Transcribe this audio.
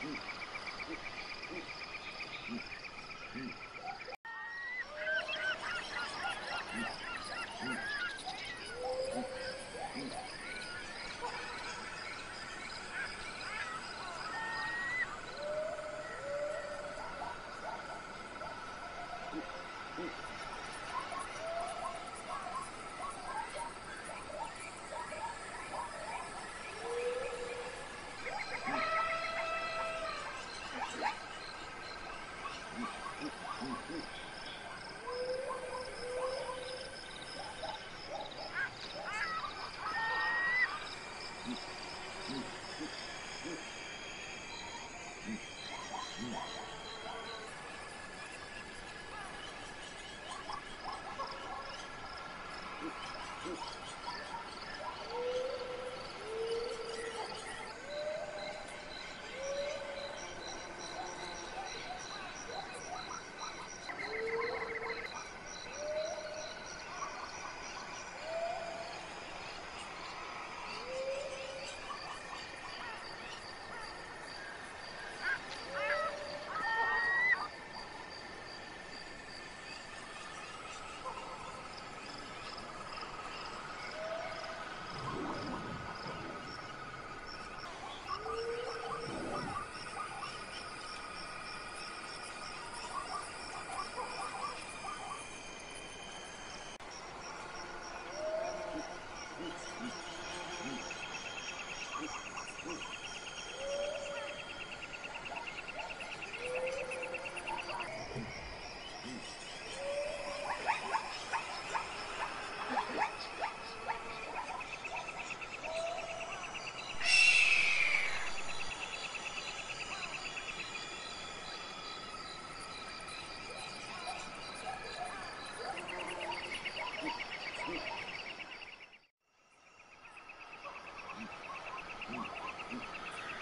Mm-hmm. Mm-hmm.